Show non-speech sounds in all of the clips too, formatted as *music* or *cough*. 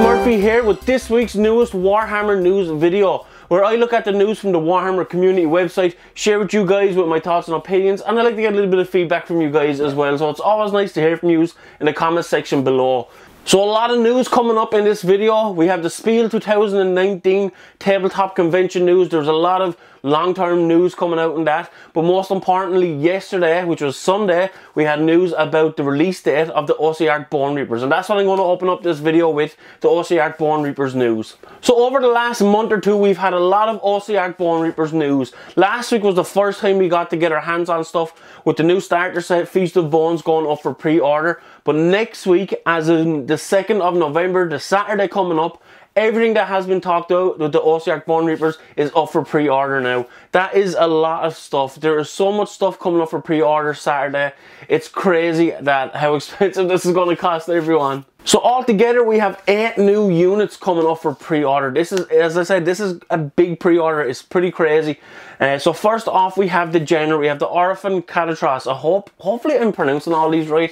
Murphy here with this week's newest Warhammer news video where I look at the news from the Warhammer community website, share with you guys with my thoughts and opinions, and I like to get a little bit of feedback from you guys as well. So it's always nice to hear from you in the comment section below. So a lot of news coming up in this video. We have the Spiel 2019 tabletop convention news. There's a lot of long-term news coming out in that. But most importantly, yesterday, which was Sunday, we had news about the release date of the Ossiarch Bonereapers. And that's what I'm going to open up this video with, the Ossiarch Bonereapers news. So over the last month or two, we've had a lot of Ossiarch Bonereapers news. Last week was the first time we got to get our hands on stuff with the new starter set, Feast of Bones, going up for pre-order. But next week, as in the 2nd of November, the Saturday coming up, Everything that has been talked about with the Ossiarch Bonereapers is up for pre-order now. That is a lot of stuff. There is so much stuff coming up for pre-order Saturday. It's crazy that how *laughs* expensive this is going to cost everyone. So altogether we have eight new units coming up for pre-order. This is, as I said, this is a big pre-order. It's pretty crazy. Uh, so first off we have the general. We have the Orpheon Katakros. I hope, hopefully I'm pronouncing all these right.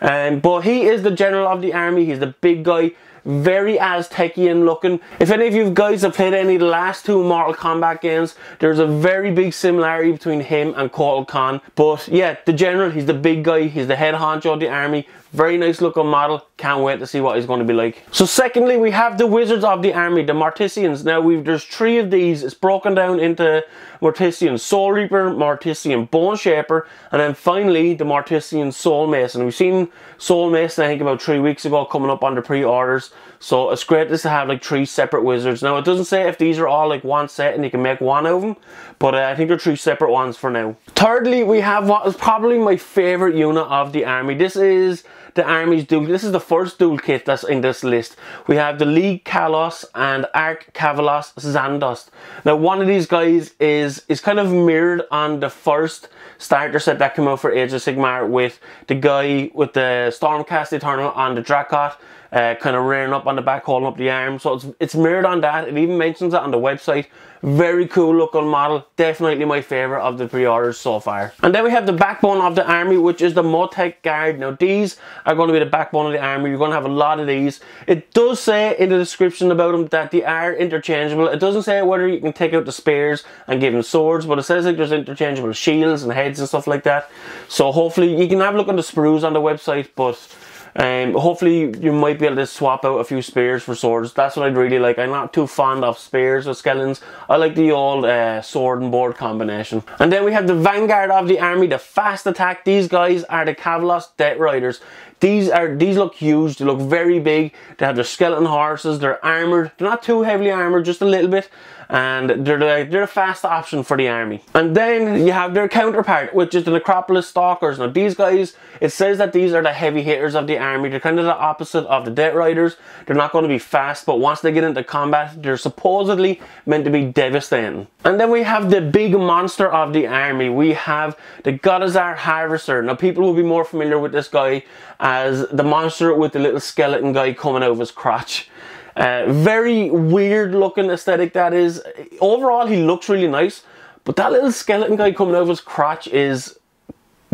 Um, but he is the general of the army. He's the big guy very Aztecian looking. If any of you guys have played any of the last two Mortal Kombat games, there's a very big similarity between him and Kotal Khan. But yeah, the general, he's the big guy, he's the head honcho of the army. Very nice looking model. Can't wait to see what he's going to be like. So secondly, we have the Wizards of the Army, the Mortisans. Now, we've there's three of these. It's broken down into Mortisan Soul Reaper, Mortisan Bone Shaper, and then finally the Mortisan Soul Mason. We've seen Soul Mason, I think, about three weeks ago coming up under pre-orders. So it's great to have like three separate wizards. Now, it doesn't say if these are all like one set and you can make one of them, but uh, I think they're three separate ones for now. Thirdly, we have what is probably my favorite unit of the army. This is the army's dual. This is the first dual kit that's in this list. We have the Liege Kavalos and Arch Kavalos Zandtos. Now one of these guys is is kind of mirrored on the first starter set that came out for Age of Sigmar with the guy with the Stormcast Eternal on the Dracoth. uh, kind of rearing up on the back, holding up the arm. So it's, it's mirrored on that. It even mentions it on the website. Very cool looking model. Definitely my favourite of the pre-orders so far. And then we have the backbone of the army, which is the Mortek Guard. Now these are going to be the backbone of the army. You're going to have a lot of these. It does say in the description about them that they are interchangeable. It doesn't say whether you can take out the spears and give them swords, but it says like there's interchangeable shields and heads and stuff like that. So hopefully you can have a look at the sprues on the website, but um, hopefully you might be able to swap out a few spears for swords. That's what I'd really like. I'm not too fond of spears or skeletons. I like the old uh, sword and board combination. And then we have the vanguard of the army, the fast attack. These guys are the Kavalos Death Riders. These are these look huge. They look very big. They have their skeleton horses. They're armored. They're not too heavily armored, just a little bit and they're the, they're a fast option for the army. And then you have their counterpart, which is the Necropolis Stalkers. Now these guys, it says that these are the heavy hitters of the army. They're kind of the opposite of the Death Riders. They're not going to be fast, but once they get into combat, they're supposedly meant to be devastating. And then we have the big monster of the army. We have the Gothizzar Harvester. Now people will be more familiar with this guy as the monster with the little skeleton guy coming of his crotch. Uh, very weird looking aesthetic that is. Overall, he looks really nice, but that little skeleton guy coming over his crotch is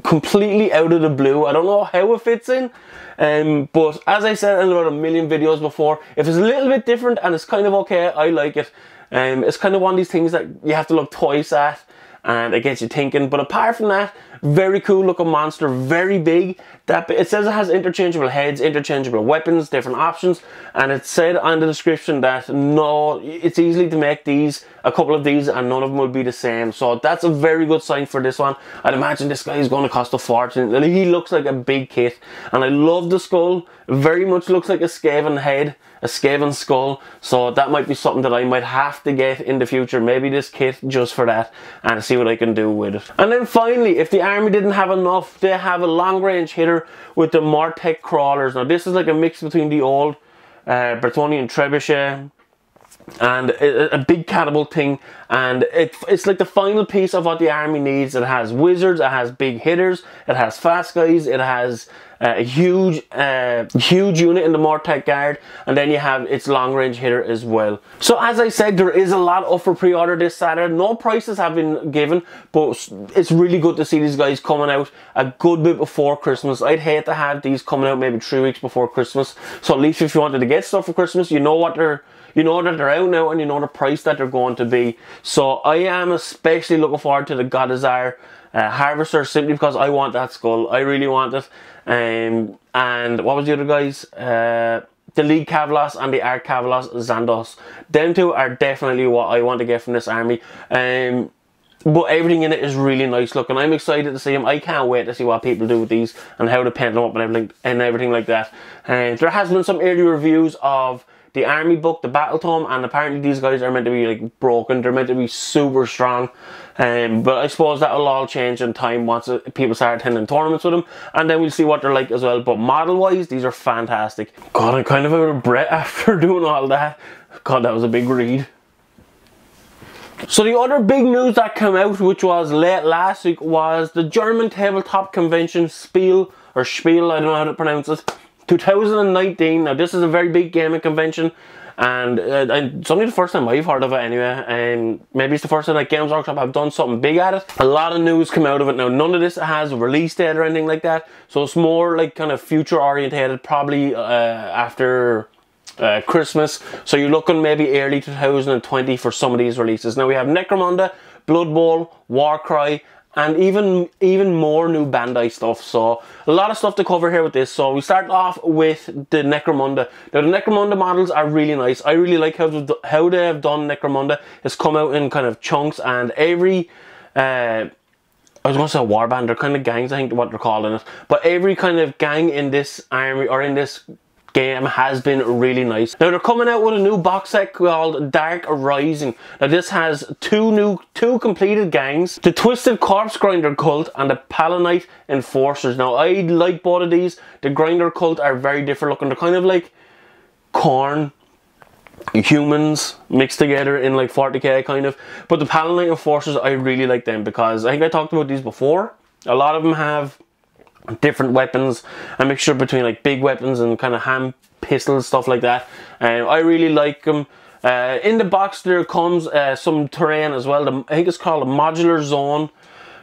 completely out of the blue. I don't know how it fits in, um, but as I said in about a million videos before, if it's a little bit different and it's kind of okay, I like it. Um, it's kind of one of these things that you have to look twice at and it gets you thinking. But apart from that, very cool looking monster, very big. That It says it has interchangeable heads, interchangeable weapons, different options, and it said on the description that no, it's easily to make these, a couple of these, and none of them will be the same. So that's a very good sign for this one. I'd imagine this guy is going to cost a fortune. He looks like a big kit, and I love the skull. Very much looks like a Skaven head a Skaven skull. So that might be something that I might have to get in the future. Maybe this kit just for that and see what I can do with it. And then finally, if the army didn't have enough, they have a long range hitter with the Mortek crawlers. Now this is like a mix between the old uh, Bretonnian trebuchet and a, big catapult thing and it, it's like the final piece of what the army needs it has wizards it has big hitters it has fast guys it has Uh, a huge, uh, huge unit in the Mortek Guard, and then you have its long range hitter as well. So as I said, there is a lot up for pre-order this Saturday. No prices have been given, but it's really good to see these guys coming out a good bit before Christmas. I'd hate to have these coming out maybe three weeks before Christmas. So at least if you wanted to get stuff for Christmas, you know what they're you know that they're out now and you know the price that they're going to be. So I am especially looking forward to the Gothizzar uh, Harvester simply because I want that skull. I really want it. Um, and what was the other guys? Uh, the Liege Kavalos and the Arch Kavalos Zandtos. Them two are definitely what I want to get from this army. Um, but everything in it is really nice looking. I'm excited to see them. I can't wait to see what people do with these and how to paint them up and everything and everything like that. And there has been some early reviews of the army book, the battle tome, and apparently these guys are meant to be like broken. They're meant to be super strong. Um, but I suppose that will all change in time once people start attending tournaments with them, and then we'll see what they're like as well. But model-wise, these are fantastic. God, I'm kind of out of breath *laughs* after doing all that. God, that was a big read. So the other big news that came out, which was late last week, was the German tabletop convention Spiel, or Spiel, I don't know how to pronounce it, 2019. Now, this is a very big gaming convention, and uh, it's only the first time I've heard of it anyway. And maybe it's the first time that Games Workshop have done something big at it. A lot of news come out of it. Now, none of this has a release date or anything like that, so it's more like kind of future orientated, probably uh, after. Uh, Christmas, so you're looking maybe early 2020 for some of these releases. Now we have Necromunda, Blood Bowl, Warcry, and even even more new Bandai stuff. So a lot of stuff to cover here with this. So we start off with the Necromunda. Now the Necromunda models are really nice. I really like how how they have done Necromunda. It's come out in kind of chunks and every. Uh, I was going to say warband, they're kind of gangs, I think what they're calling it. But every kind of gang in this army or in this game has been really nice. Now they're coming out with a new box set called Dark Rising. Now this has two new, two completed gangs, the Twisted Corpse Grinder Cult and the Palanite Enforcers. Now I like both of these. The Grinder Cult are very different looking. They're kind of like corn humans mixed together in like 40k kind of. But the Palanite Enforcers, I really like them because I think I talked about these before. A lot of them have different weapons, a mixture between like big weapons and kind of hand pistols, stuff like that. And I really like them. Uh, in the box there comes uh, some terrain as well. The, I think it's called a modular zone.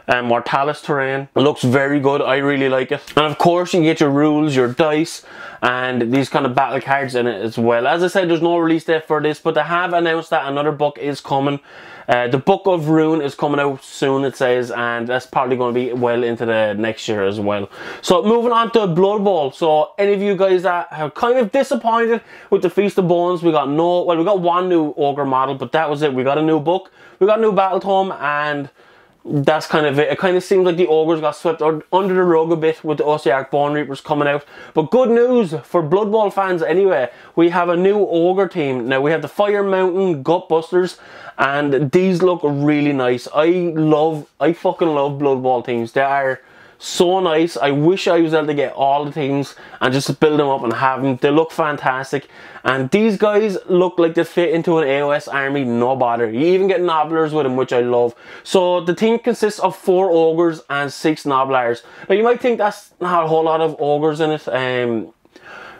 Um, Mortalis terrain. It looks very good. I really like it. And of course, you get your rules, your dice, and these kind of battle cards in it as well. As I said, there's no release date for this, but they have announced that another book is coming. Uh, the Book of Ruin is coming out soon, it says, and that's probably going to be well into the next year as well. So moving on to Blood Bowl. So any of you guys that are kind of disappointed with the Feast of Bones, we got no, well, we got one new Ogre model, but that was it. We got a new book, we got a new Battle Tome, and that's kind of it. It kind of seems like the ogres got swept under the rug a bit with the Ossiarch Bonereapers coming out. But good news for Blood Bowl fans anyway. We have a new ogre team. Now we have the Fire Mountain Gutbusters and these look really nice. I love, I fucking love Blood Bowl teams. They are so nice. I wish I was able to get all the things and just build them up and have them. They look fantastic. And these guys look like they fit into an AOS army, no bother. You even get Gnoblars with them, which I love. So the team consists of four Ogres and six Gnoblars. Now you might think that's not a whole lot of Ogres in it. Um,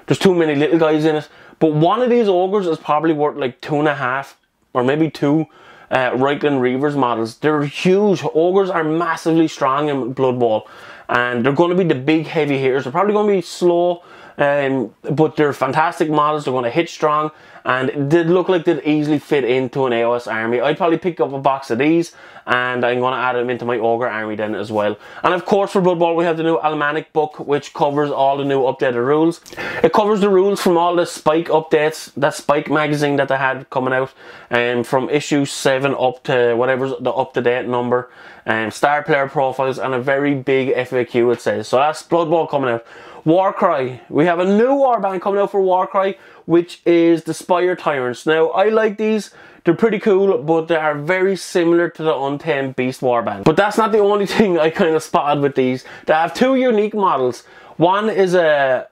there's too many little guys in it. But one of these Ogres is probably worth like two and a half or maybe two uh, Reikland Reavers models. They're huge. Ogres are massively strong in Blood Bowl and they're going to be the big heavy hitters. They're probably going to be slow, um, but they're fantastic models. They're going to hit strong, and they look like they'd easily fit into an AOS army. I'd probably pick up a box of these, and I'm going to add them into my Ogre army then as well. And of course, for Blood Bowl, we have the new Almanac book, which covers all the new updated rules. It covers the rules from all the Spike updates, that Spike magazine that they had coming out, and um, from issue 7 up to whatever's the up-to-date number, and um, star player profiles, and a very big FAQ it says. So that's Blood Bowl coming out. Warcry. We have a new warband coming out for Warcry, which is the Spire Tyrants. Now, I like these. They're pretty cool, but they are very similar to the Untamed Beast warband. But that's not the only *laughs* thing I kind of spotted with these. They have two unique models. One is a,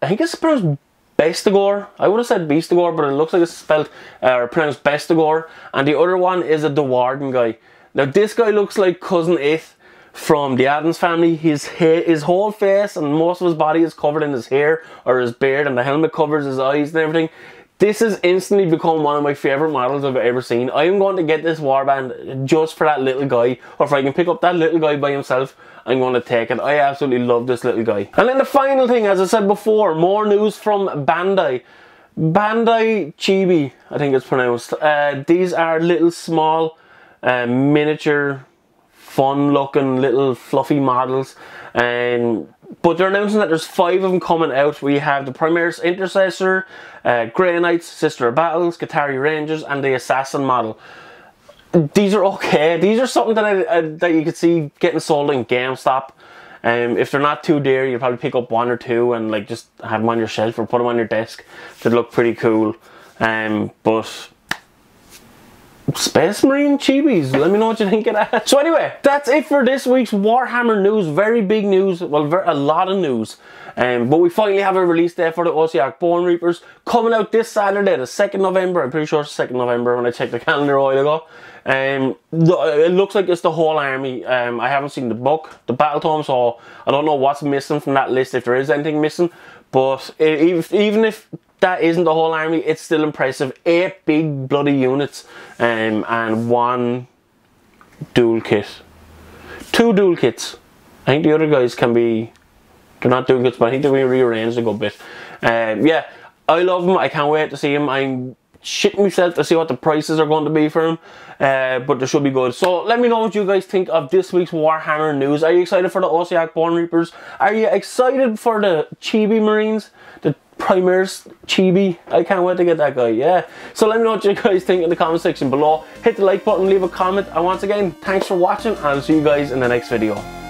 I think it's pronounced Bestigor. I would have said Beastigor, but it looks like it's spelled uh, or pronounced Bestigor. And the other one is a Dwarden guy. Now this guy looks like Cousin Itt from the Addams family. His hair, his whole face and most of his body is covered in his hair or his beard and the helmet covers his eyes and everything. This has instantly become one of my favourite models I've ever seen. I am going to get this warband just for that little guy. Or if I can pick up that little guy by himself, I'm going to take it. I absolutely love this little guy. And then the final thing, as I said before, more news from Bandai. Bandai Chibi, I think it's pronounced. Uh, these are little small uh, miniature fun looking little fluffy models and but they're announcing that there's five of them coming out. We have the Primaris Intercessor, uh, Grey Knights, Sister of Battles, Skitarii Rangers, and the Assassin model. These are okay. These are something that I, I that you could see getting sold in GameStop. Um, if they're not too dear, you probably pick up one or two and like just have them on your shelf or put them on your desk. They look pretty cool. Um, but Space Marine Chibis. Let me know what you think of that. So anyway, that's it for this week's Warhammer news. Very big news. Well, a lot of news. Um, but we finally have a release date for the Ossiarch Bonereapers coming out this Saturday, the 2nd November. I'm pretty sure it's 2nd November when I checked the calendar a while ago. Um, it looks like it's the whole army. Um, I haven't seen the book, the battle tome, so I don't know what's missing from that list if there is anything missing. But even if that isn't the whole army, it's still impressive. Eight big bloody units um, and one dual kit. Two dual kits. I think the other guys can be, they're not dual kits, but I think they're being rearranged a good bit. Um, yeah, I love them. I can't wait to see them. I'm shitting myself to see what the prices are going to be for them. Uh, but they should be good. So let me know what you guys think of this week's Warhammer news. Are you excited for the Ossiarch Bonereapers? Are you excited for the Chibi Marines? The Primaris Chibi. I can't wait to get that guy, yeah. So let me know what you guys think in the comment section below. Hit the like button, leave a comment, and once again, thanks for watching, and I'll see you guys in the next video.